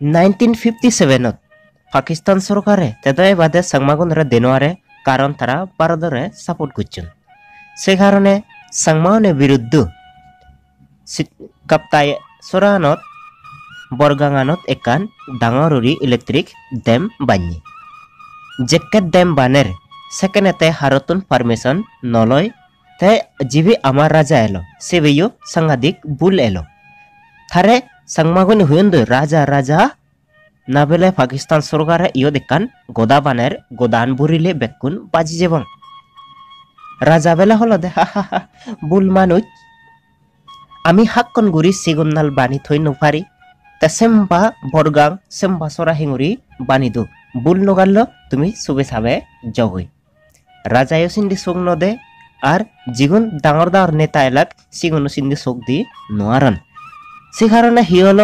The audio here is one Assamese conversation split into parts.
নাইনটিন ফিফটি ছেভেনত পাকিস্তান চৰকাৰে তেদৰে বাদে চাংমাগুণৰে দেনোৱাৰে কাৰণ তাৰা ভাৰতৰে ছাপোৰ্ট কৰিছিল সেইকাৰণে চাংমাউনে বিৰুদ্ধ কাপ্তাই চৰাণত বৰগাঙানত একান ডাঙৰৰি ইলেক্ট্ৰিক ডেম বান্ধি। জেকেট ডেম বানের সেকেন্ডতে হারতুন পারমিশন নলয় তে জিবি আমার রাজা এলো সেবেও সাংঘাতিক বুল এলো। 상막은 후연도 রাজা 라자 나벨레 পাকিস্তান সরকারে ইয় দেখান গোদাবানের গোদান বুড়িলে বেকুন বাজি যেবং রাজা বেলা হল দে বুল মানুষ আমি হাক্কন গুড়ি সিগনাল বানি থই নুফারি তে সেম্বা বরগাং সেম্বা সরা হেঙুরি বানি দু বুল নগাল্ল তুমি সুবে সাবে জগই রাজায় সিন্দি সুগ নদে আর জিগুন ডাঙর ডাঙর নেতা এলাক সিগুন সিন্দি সুগ দি নোয়ারন সেকাৰণে হিয়ল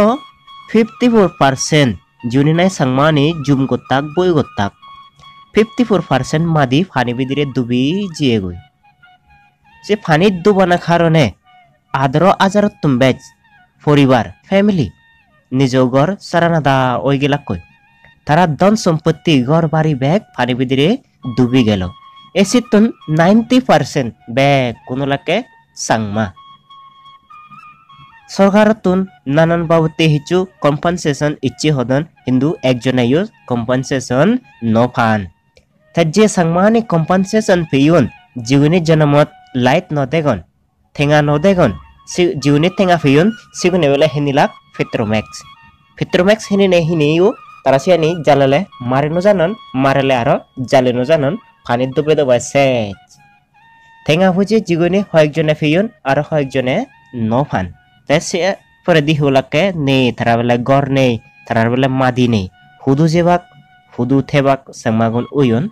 ফিফটি ফোর পার্সেন্ট জুনিনাই সাংমানি জুম গত্তাক বই গত্তাক ফিফটি ফোর পার্সেন্ট মাদি ফানি বিদিরে ডুবি জিয়ে গই সে ফানিত ডুবানা কারণে আদর আজারত তুমবেজ পরিবার ফ্যামিলি নিজ ঘর সারানাদা ওইগিলাক কই তারা ধন সম্পত্তি ঘর বাড়ি ব্যাগ পানি বিদিরে ডুবি গেল এসিতুন নাইনটি পার্সেন্ট ব্যাগ কোনোলাকে সাংমা সরকারতুন নানান বাবতে হিচু কম্পানসেশন ইচ্ছে হদন কিন্তু একজনেও কম্পানসেশন নফান। যে সাংমানি কম্পানসেশন পেয়ন জিউনি জনমত লাইট নদেগন ঠেঙা নদেগন জিউনি ঠেঙা পেয়ন সিগুনে বেলা হেনিলাক ফিট্রোম্যাক্স ফিট্রোম্যাক্স হেনি হিনিও তারাসিয়ানি জালালে মারে জানন মারেলে আরো জালে জানন পানির ডুবে দেবায় সেচ ঠেঙা বুঝে জিগুনি কয়েকজনে ফেয়ন আর কয়েকজনে নফান। ತಸ್ಯ ಪ್ರದಿಹುಲಕ್ಕೆ ನೇ ತರವಲ ಗೊರ್ನೆ ತರವಲ ಮದಿನೆ ಹುದು ಜೆವಾಕ್ ಹುದು ಥೆವಾಕ್ ಸಂಮಾಗುನ್ ಉಯುನ್